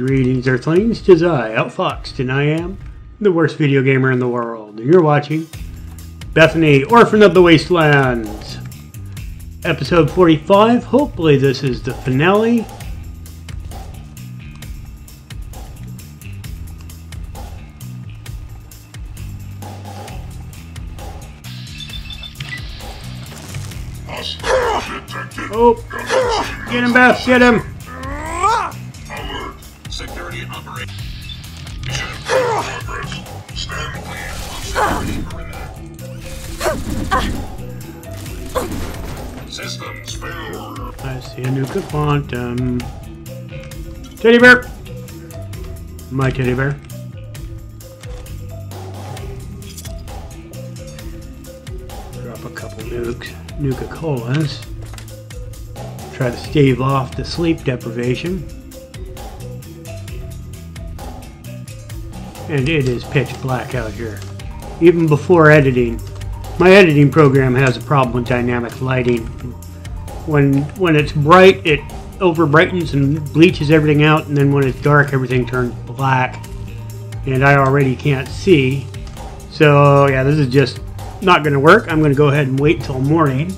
Greetings, Earthlings. Tis I, Outfoxed, and I am the worst video gamer in the world. You're watching Bethany, Orphan of the Wastelands, episode 45. Hopefully, this is the finale. Oh, get him, Beth, get him. Nuka Quantum. Teddy bear. My teddy bear. Drop a couple nukes, Nuka Colas. Try to stave off the sleep deprivation. And it is pitch black out here. Even before editing. My editing program has a problem with dynamic lighting when when it's bright it over brightens and bleaches everything out and then when it's dark everything turns black and I already can't see. So yeah this is just not gonna work. I'm gonna go ahead and wait till morning.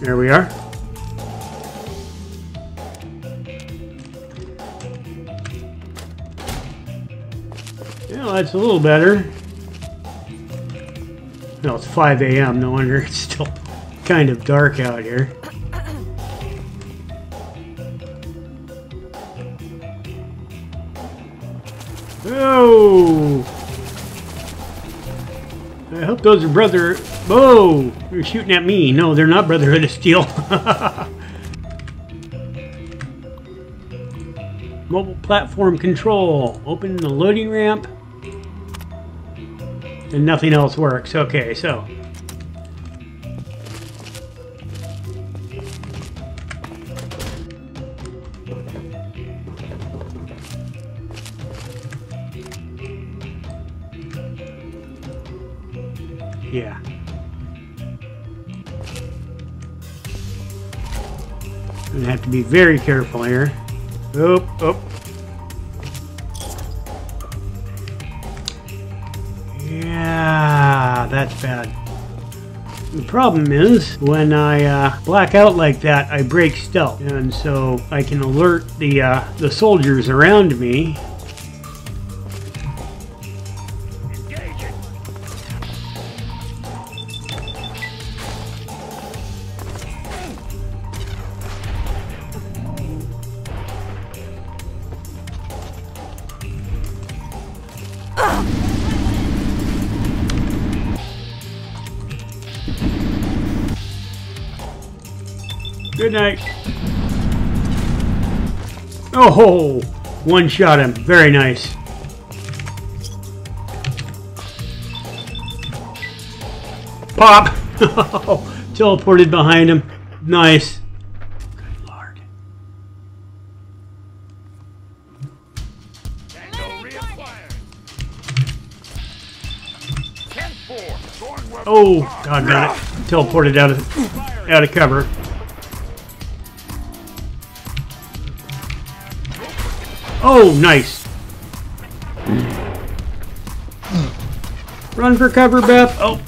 There we are. Yeah, that's a little better. It's 5 a.m. No wonder it's still kind of dark out here. Oh! I hope those are brother. Whoa! They're shooting at me. No, they're not Brotherhood of Steel. Mobile platform control. Open the loading ramp. And nothing else works. Okay, so. Yeah. I'm Gonna have to be very careful here. Oh, oh. That's bad. The problem is, when I uh, black out like that, I break stealth. And so I can alert the, uh, the soldiers around me. Oh, one shot him. Very nice. Pop! Teleported behind him. Nice. Good lord. Tango reacquired. Ten four. Going where Oh, god damn it. Teleported out of out of cover. Oh, nice. Run for cover, Beth. Oh.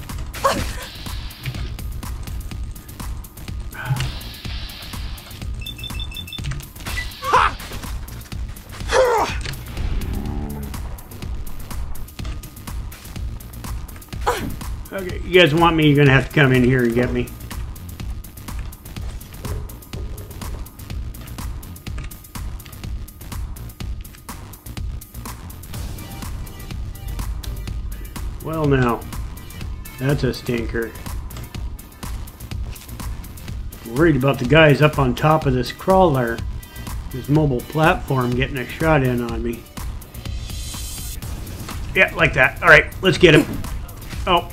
Okay, you guys want me, you're gonna have to come in here and get me. That's a stinker. Worried about the guys up on top of this crawler, this mobile platform getting a shot in on me. Yeah, like that. All right, let's get him. Oh.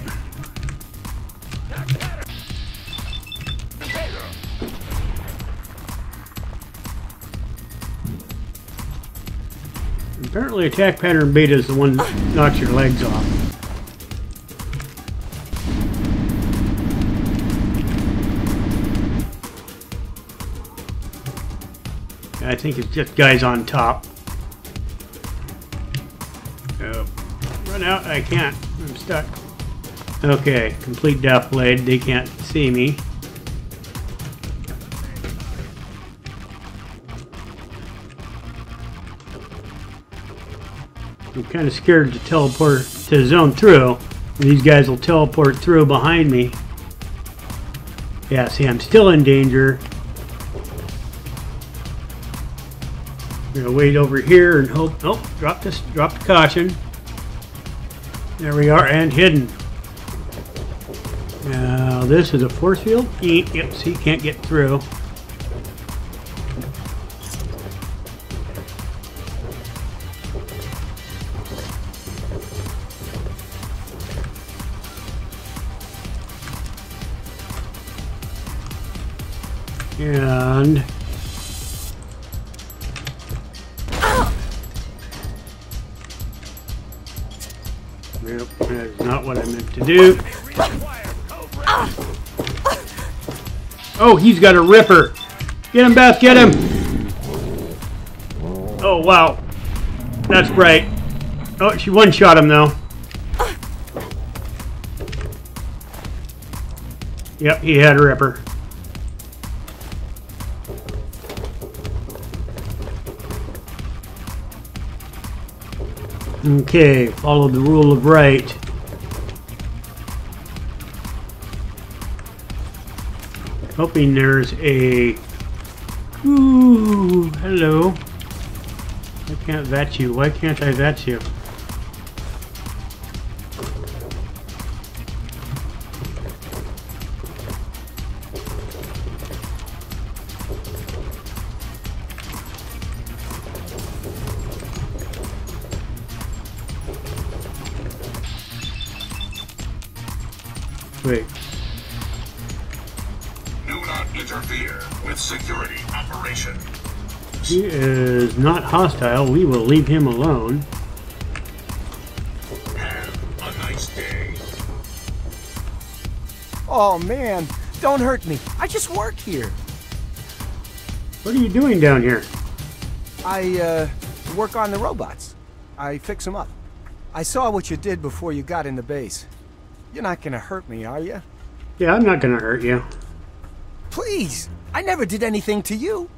Apparently attack pattern beta is the one that knocks your legs off. I think it's just guys on top. Oh, run out. I can't. I'm stuck. Okay, complete death blade. They can't see me. I'm kind of scared to teleport to zone through. These guys will teleport through behind me. Yeah, see, I'm still in danger. Gonna wait over here and hope. Oh, drop this, drop the caution. There we are, and hidden. Now this is a force field. Yep, see, can't get through. And to do. Oh, he's got a ripper. Get him, Beth, get him. Oh, wow. That's bright. Oh, she one-shot him, though. Yep, he had a ripper. Okay, follow the rule of right. Hoping there's a... Ooh, hello. I can't vet you. Why can't I vet you? Wait. Do not interfere with security operation. He is not hostile. We will leave him alone. Have a nice day. Oh man, don't hurt me. I just work here. What are you doing down here? I uh, work on the robots. I fix them up. I saw what you did before you got in the base. You're not gonna hurt me, are you? Yeah, I'm not gonna hurt you. Please! I never did anything to you.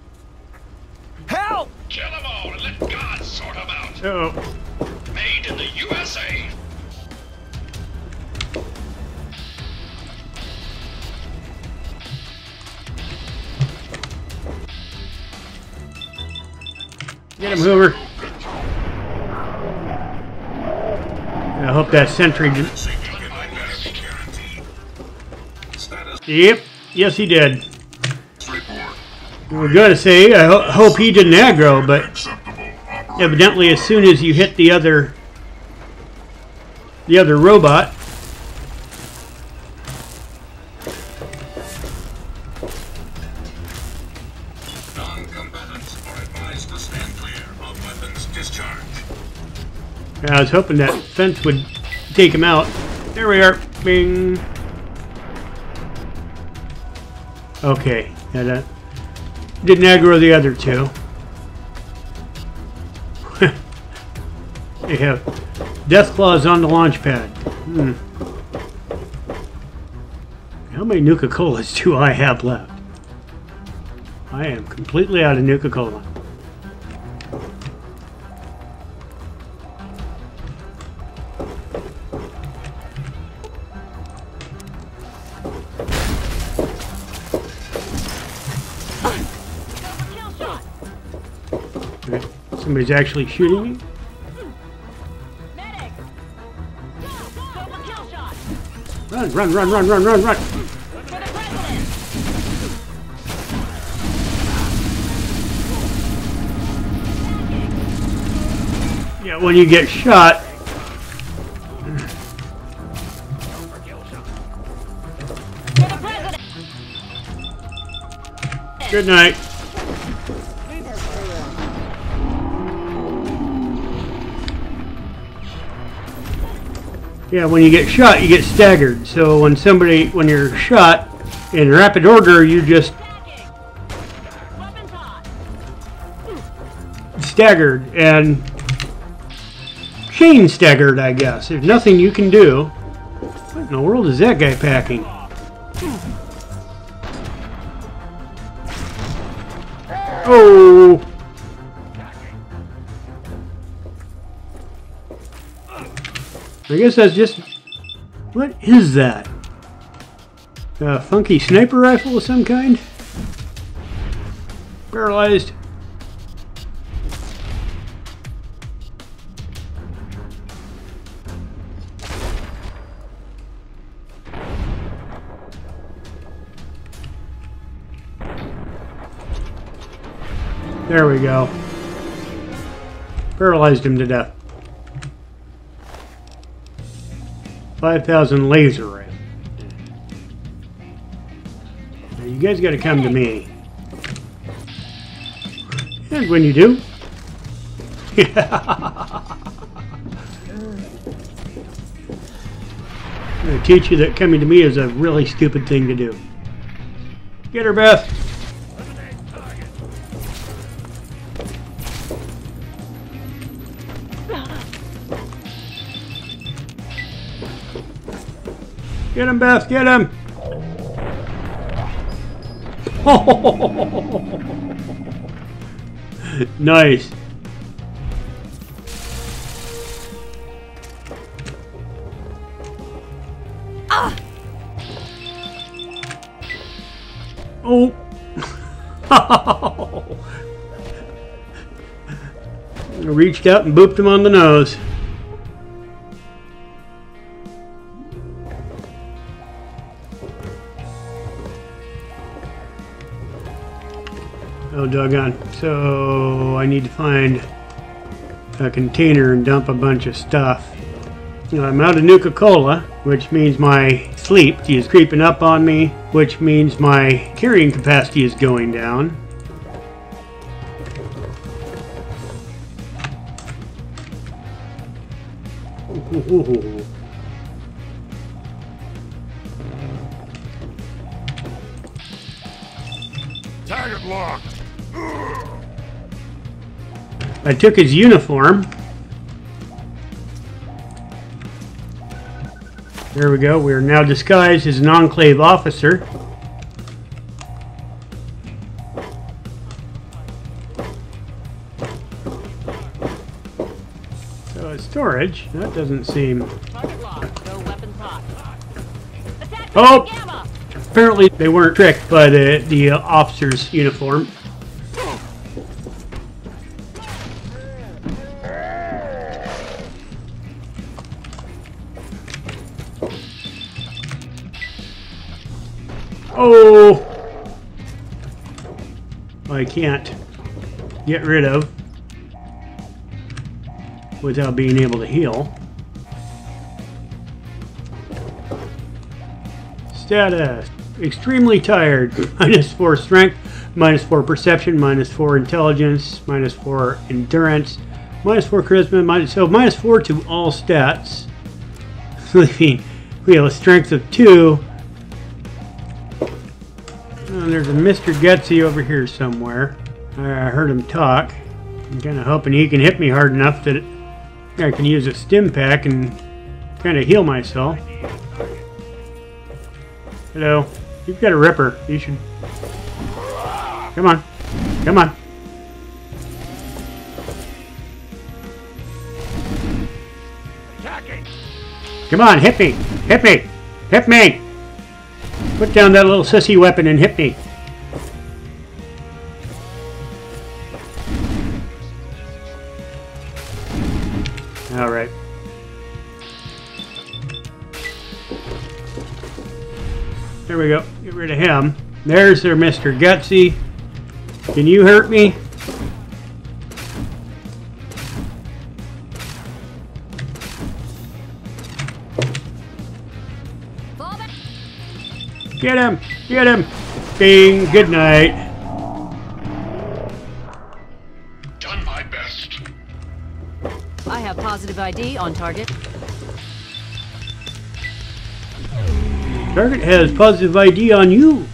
Help! Kill them all and let God sort them out. Oh, Made in the USA. get him, Hoover. I hope that sentry didn't. Safety can I better be guaranteed. Status Yep, yes, he did. We're gonna say, I ho- hope he didn't aggro, but evidently, as soon as you hit the other, the other robot, to. I was hoping that fence would take him out. There we are. Bing. Okay, yeah, that didn't aggro the other two. they have death claws on the launch pad. Hmm. How many Nuka Colas do I have left? I am completely out of Nuka Cola. Somebody's actually shooting me. Medic! Go, go for kill shot! Run, run, run, run, run, run, run. For the president! Yeah, when you get shot, For the president! good night. Yeah, when you get shot, you get staggered. So when somebody, when you're shot in rapid order, you just staggered and chain staggered, I guess. There's nothing you can do. What in the world is that guy packing? Oh! I guess that's just. What is that? A funky sniper rifle of some kind? Paralyzed. There we go. Paralyzed him to death. 5,000 laser rifle. Now you guys gotta come to me. And when you do, I'm gonna teach you that coming to me is a really stupid thing to do. Get her, Beth. Get him, Beth. Get him. nice. Oh. I reached out and booped him on the nose. Doggone. So I need to find a container and dump a bunch of stuff. Now, I'm out of Nuka-Cola, which means my sleep is creeping up on me, which means my carrying capacity is going down. Ooh. I took his uniform. There we go. We are now disguised as an Enclave officer. So it's storage. That doesn't seem... Target locked. No weapons hot. Attack Oh! Apparently they weren't tricked by the, the uh, officer's uniform. Can't get rid of without being able to heal. Status. Extremely tired. Minus 4 strength, minus 4 perception, minus 4 intelligence, minus 4 endurance, minus 4 charisma, minus, so minus 4 to all stats. Leaving we have a strength of 2. And there's a Mr. Gutsy over here somewhere. I heard him talk. I'm kind of hoping he can hit me hard enough that I can use a stim pack and kind of heal myself. Hello. You've got a ripper. You should. Come on. Come on. Come on. Hit me. Hit me. Hit me. Put down that little sissy weapon and hit me. All right. There we go. Get rid of him. There's their Mr. Gutsy. Can you hurt me? Get him! Get him! Bing! Good night. Done my best. I have positive ID on target. Target has positive ID on you.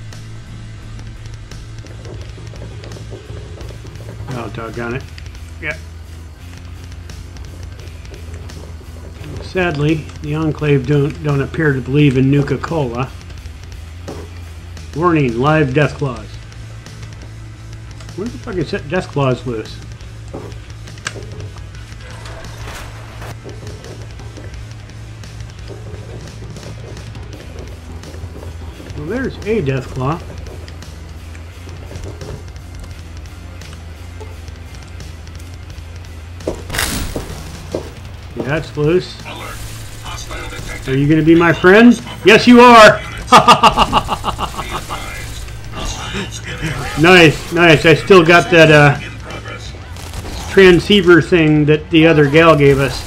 Oh, doggone it. Yeah. Sadly, the Enclave don't don't appear to believe in Nuka Cola. Warning: live death claws. Where the fuck is that death claws loose? Well, there's a death claw. Yeah, that's loose. Alert. Hostile detected. Are you going to be my friend? Yes, you are. Nice, nice. I still got that uh, transceiver thing that the other gal gave us.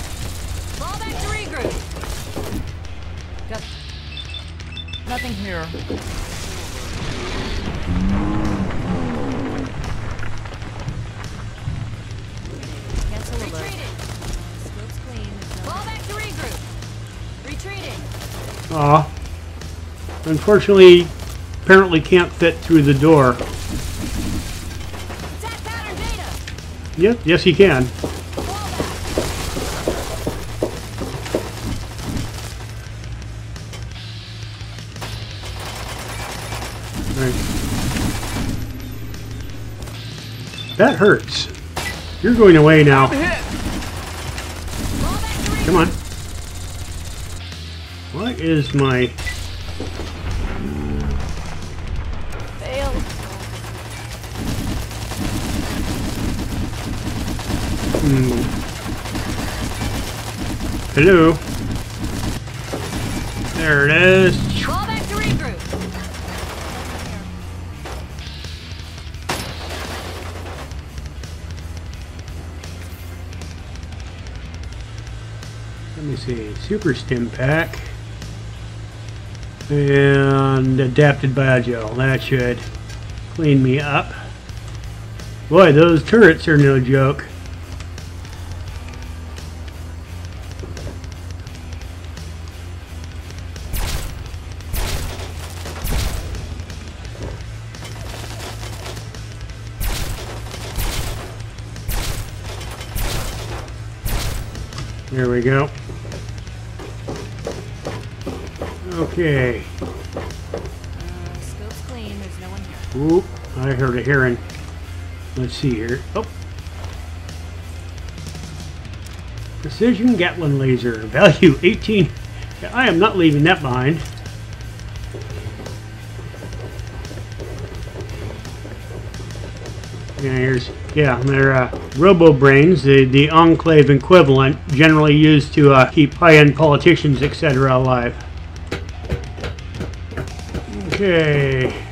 Fall back to regroup. Got nothing here. Cancel alert. Retreating. Scope's clean. Fall back to regroup. Retreating. Aw. Unfortunately, apparently can't fit through the door. Yep, yes, he can. That hurts. You're going away now. Come on. What is my... Hello? There it is. Fall back to regroup. Let me see. Super Stim Pack. And Adapted Biogel. That should clean me up. Boy, those turrets are no joke. There we go. Okay. Uh, clean. There's no one here. Oop, I heard a heron. Let's see here. Oh. Precision Gatling laser. Value 18. I am not leaving that behind. Yeah, here's yeah, they're uh, robo brains, the the enclave equivalent, generally used to uh, keep high-end politicians, etc., alive. Okay.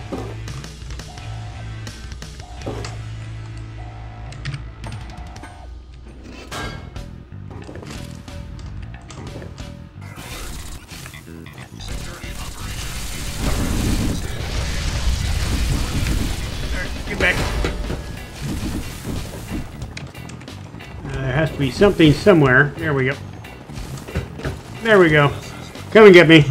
Be something somewhere. There we go. There we go. Come and get me.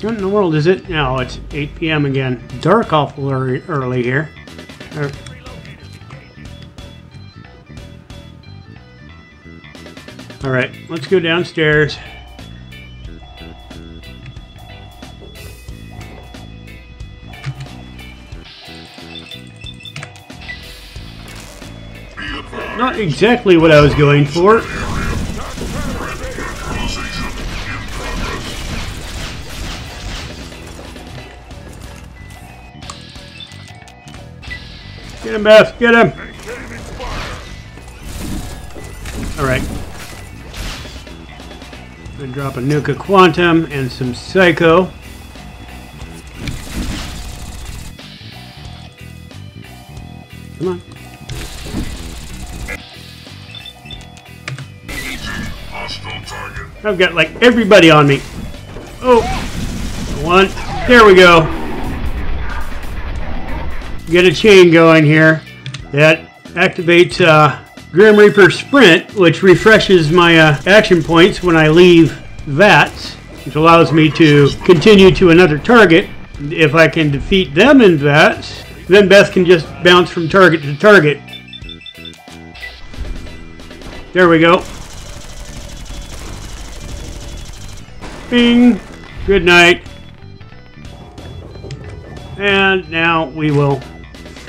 What in the world is it? No, it's 8 p.m. again. Dark awful early, early here. All right, let's go downstairs. Exactly what I was going for. Get him, Beth. Get him. All right. Gonna drop a Nuka Quantum and some Psycho. Come on. I've got like everybody on me. Oh, one. There we go. Get a chain going here. That activates uh, Grim Reaper Sprint, which refreshes my uh, action points when I leave VATS, which allows me to continue to another target. If I can defeat them in VATS, then Beth can just bounce from target to target. There we go. Bing. Good night. And now we will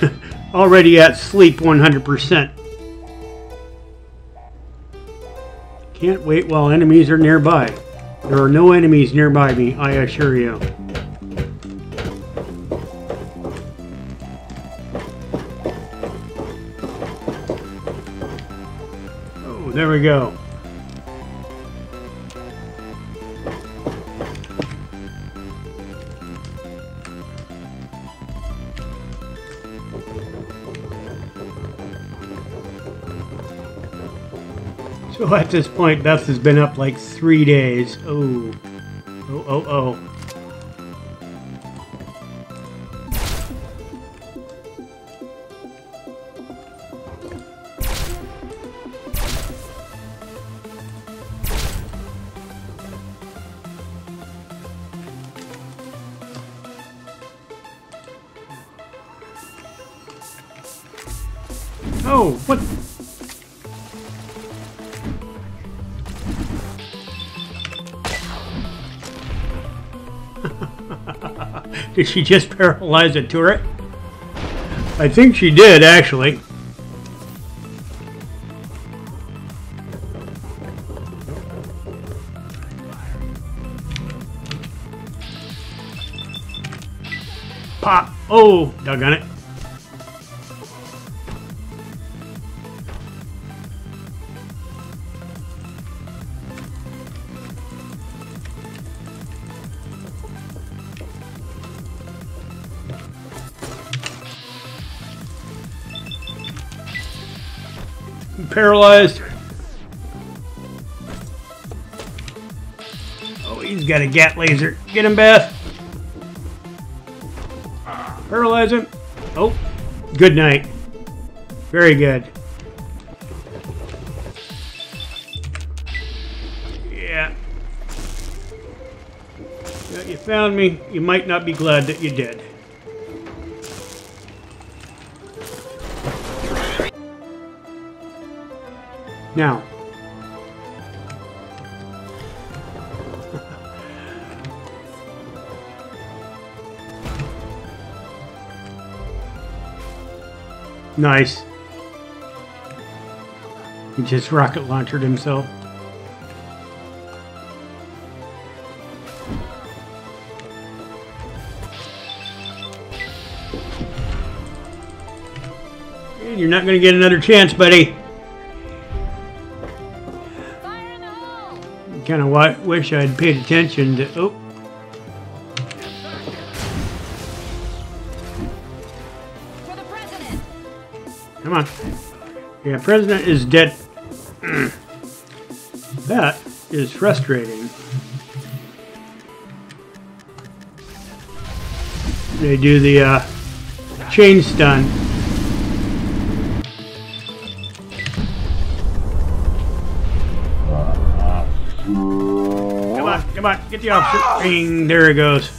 already at sleep 100%. Can't wait while enemies are nearby. There are no enemies nearby me, I assure you. Oh, there we go. So at this point, Beth has been up like three days. Oh. Oh, oh, oh. Did she just paralyze a turret? I think she did, actually. Paralyzed. Oh, he's got a gat laser. Get him, Beth. Paralyze him. Oh, good night. Very good. Yeah. You found me. You might not be glad that you did. Now, nice. He just rocket launched himself. You're not going to get another chance, buddy. Kind of wish I'd paid attention to. Oh, For the president! come on. Yeah, President is dead. that is frustrating. They do the uh, chain stun. Get the officer. Bing, there it goes.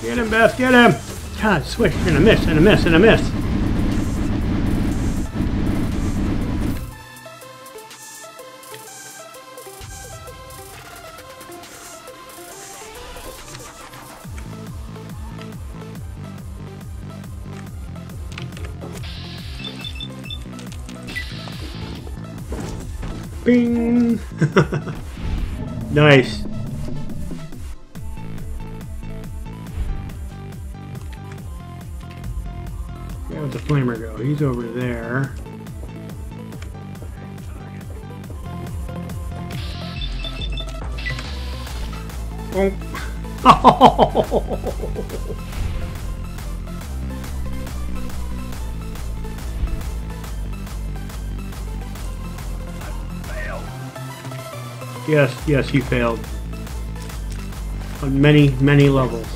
Get him, Beth, get him! God, switch, and a miss, and a miss, and a miss. Bing! nice. Where'd the flamer go? He's over there. Oh. Yes, yes, you failed. On many, many levels.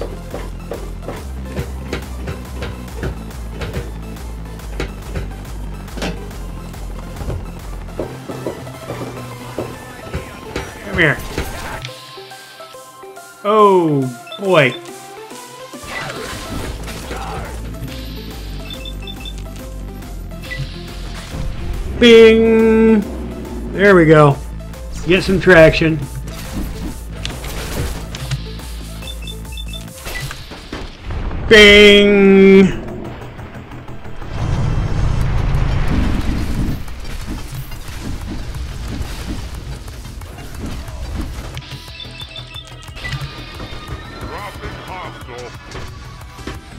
Come here. Oh, boy. Bing! There we go. Get some traction. Bing!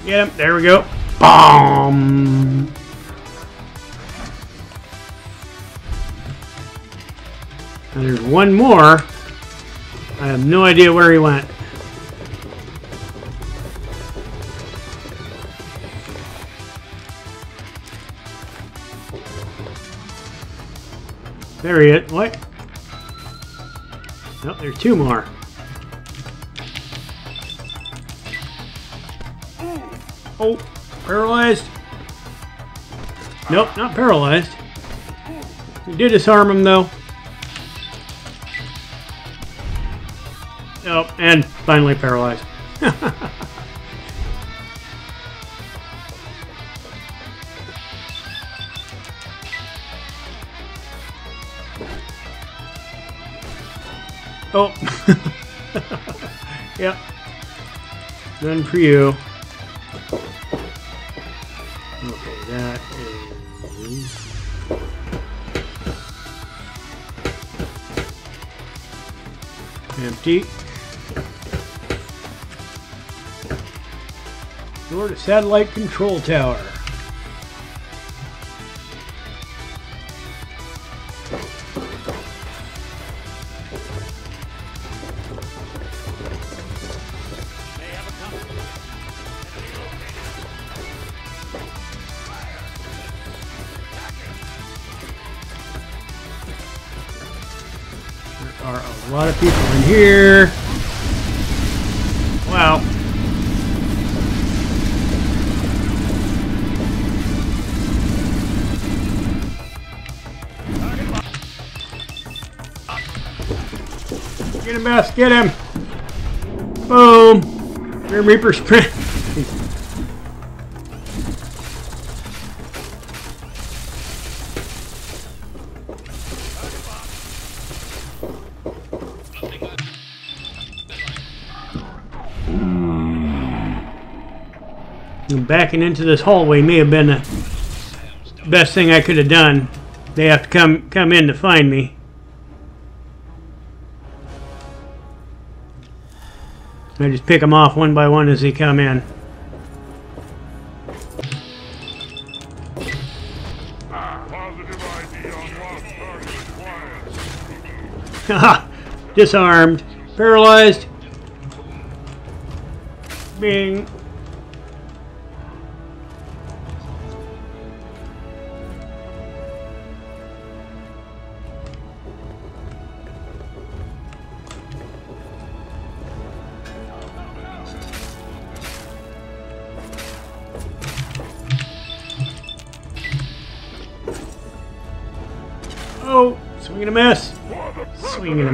Get him. There we go. Bomb! And there's one more. I have no idea where he went. There he is. What? Nope, there's two more. Oh, paralyzed. Nope, not paralyzed. We did disarm him though. Oh, and finally paralyzed. oh. yep. None for you. Okay, that is... Empty. Door to satellite control tower. Reaper sprint. Hmm. Backing into this hallway may have been the best thing I could have done. They have to come come in to find me. I just pick them off one by one as they come in. Haha! Disarmed. Paralyzed. Bing.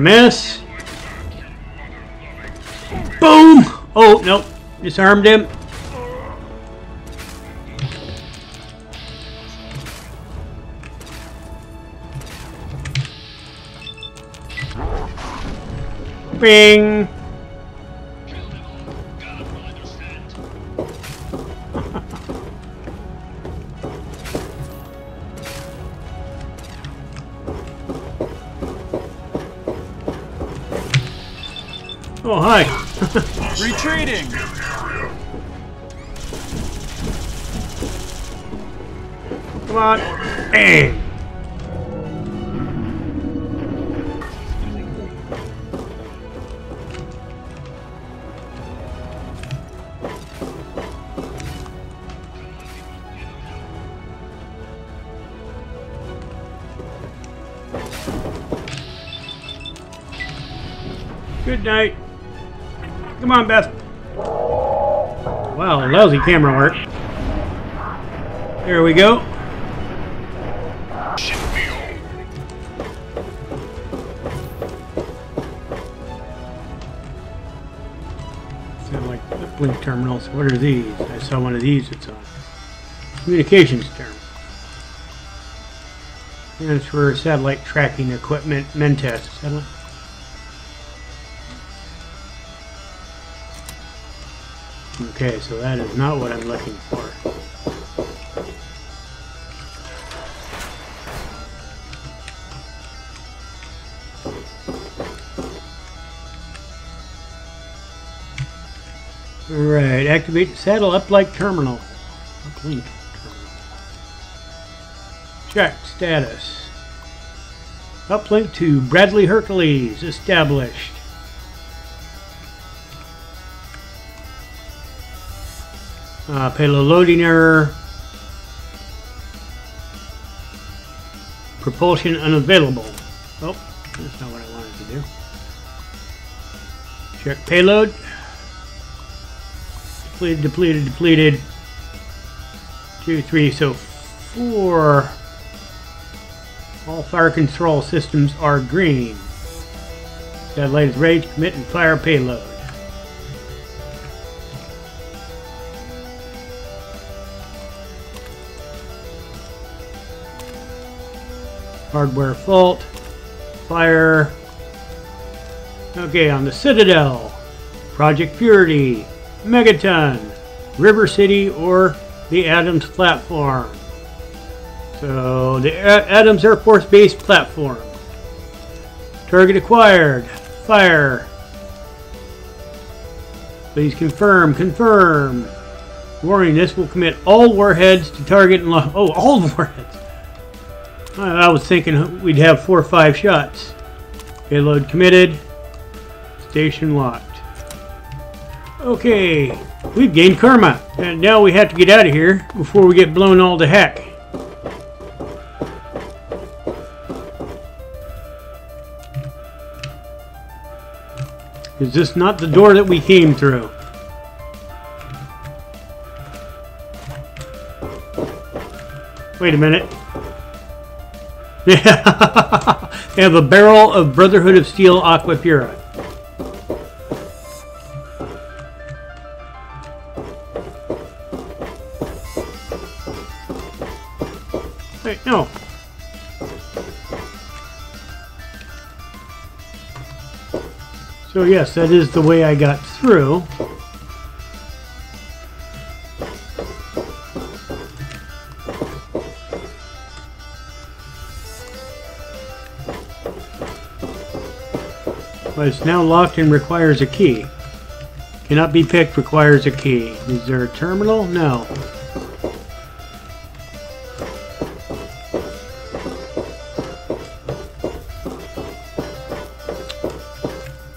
Miss. Boom! Oh, nope. Disarmed him. Bing! Oh, hi. Retreating! Come on. Bang! Good night. On, Beth. Wow, lousy camera work. There we go. Sound like blink terminals. What are these? I saw one of these. It's on communications terminal. And it's for satellite tracking equipment. Mentas. Satellite. Okay, so that is not what I'm looking for. Right, activate saddle uplink terminal. Uplink terminal. Check status. Uplink to Bradley Hercules established. Uh, payload loading error. Propulsion unavailable. Oh, that's not what I wanted to do. Check payload. Depleted, depleted, depleted. Two, three, so four. All fire control systems are green. Satellite is ready to commit and fire payload. Hardware fault. Fire. Okay, on the Citadel. Project Purity. Megaton. Rivet City or the Adams platform. So, the Adams Air Force Base platform. Target acquired. Fire. Please confirm. Confirm. Warning, this will commit all warheads to target and Oh, all warheads. I was thinking we'd have four or five shots. Payload committed. Station locked. Okay, we've gained karma, and now we have to get out of here before we get blown all to heck. Is this not the door that we came through? Wait a minute. Yeah. they have a barrel of Brotherhood of Steel Aqua Pura. Wait, no. So yes, that is the way I got through. But it's now locked and requires a key. Cannot be picked, requires a key. Is there a terminal? No.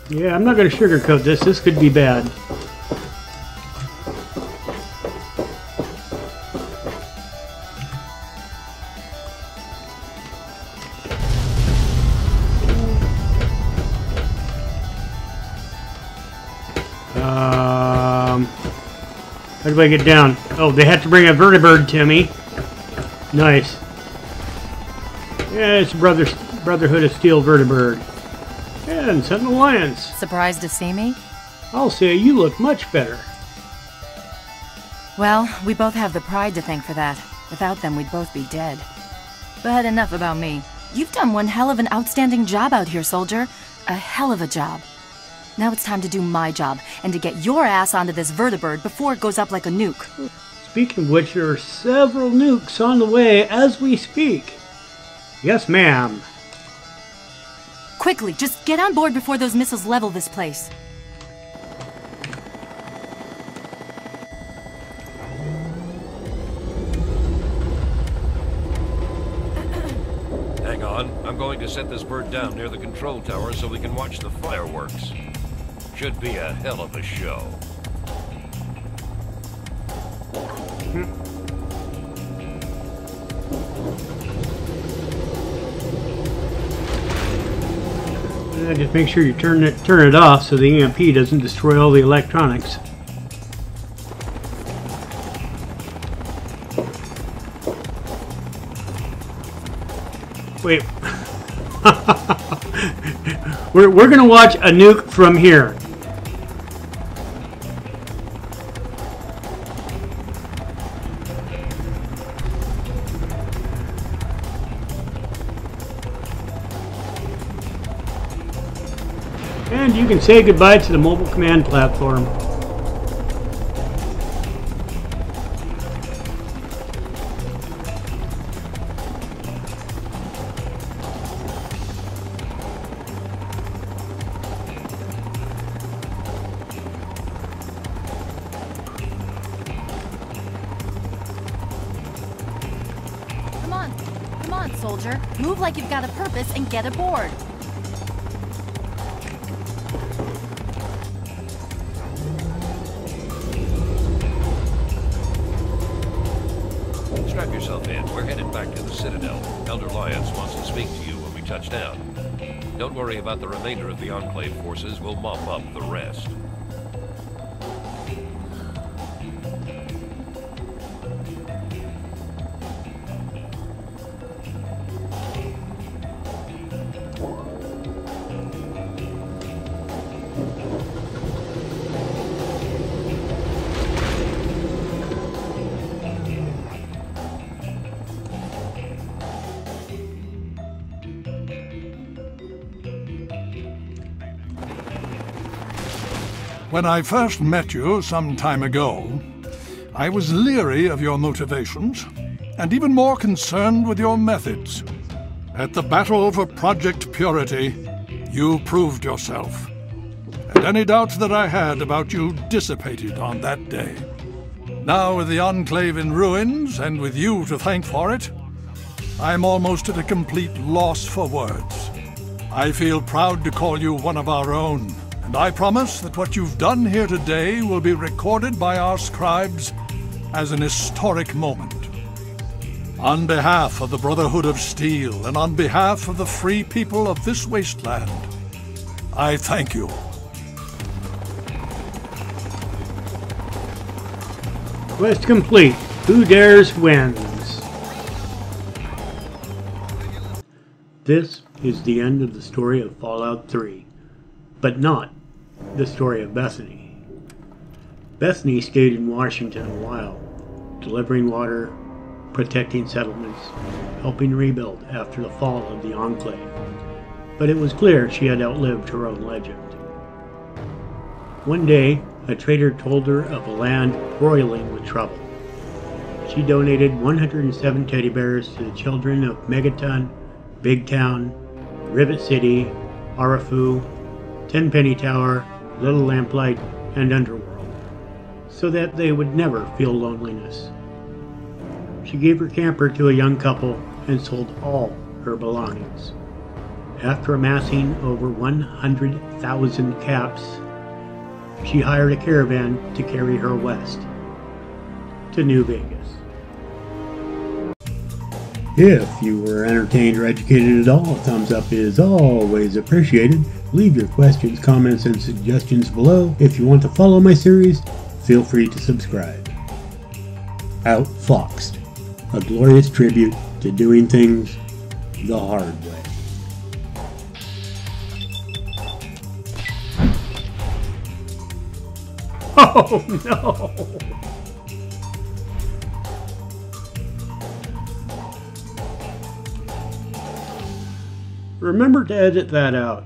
Yeah, I'm not going to sugarcoat this. This could be bad. Do I get down? Oh, they have to bring a vertibird to me. Nice. Yeah, it's Brother, Brotherhood of Steel vertibird. And Sentinel Lyons. Surprised to see me? I'll say you look much better. Well, we both have the pride to thank for that. Without them, we'd both be dead. But enough about me. You've done one hell of an outstanding job out here, soldier. A hell of a job. Now it's time to do my job, and to get your ass onto this vertibird before it goes up like a nuke. Speaking of which, there are several nukes on the way as we speak. Yes, ma'am. Quickly, just get on board before those missiles level this place. Hang on, I'm going to set this bird down near the control tower so we can watch the fireworks. Should be a hell of a show. Uh, just make sure you turn it turn it off so the EMP doesn't destroy all the electronics. Wait. we're, we're gonna watch a nuke from here. You can say goodbye to the mobile command platform. Come on. Come on, soldier. Move like you've got a purpose and get aboard. Remainder of the Enclave forces. We'll mop up the rest. When I first met you some time ago, I was leery of your motivations and even more concerned with your methods. At the battle for Project Purity, you proved yourself. And any doubts that I had about you dissipated on that day. Now, with the Enclave in ruins and with you to thank for it, I'm almost at a complete loss for words. I feel proud to call you one of our own, and I promise that what you've done here today will be recorded by our scribes as an historic moment. On behalf of the Brotherhood of Steel and on behalf of the free people of this wasteland, I thank you. Quest complete. Who dares wins. This is the end of the story of Fallout 3, but not the story of Bethany. Bethany stayed in Washington a while, delivering water, protecting settlements, helping rebuild after the fall of the Enclave. But it was clear she had outlived her own legend. One day, a trader told her of a land broiling with trouble. She donated 107 teddy bears to the children of Megaton, Big Town, Rivet City, Arefu, Tenpenny Tower, Little Lamplight, and Underworld, so that they would never feel loneliness. She gave her camper to a young couple and sold all her belongings. After amassing over 100,000 caps, she hired a caravan to carry her west to New Vegas. If you were entertained or educated at all, a thumbs up is always appreciated. Leave your questions, comments, and suggestions below. If you want to follow my series, feel free to subscribe. Outfoxed, a glorious tribute to doing things the hard way. Oh no! Remember to edit that out.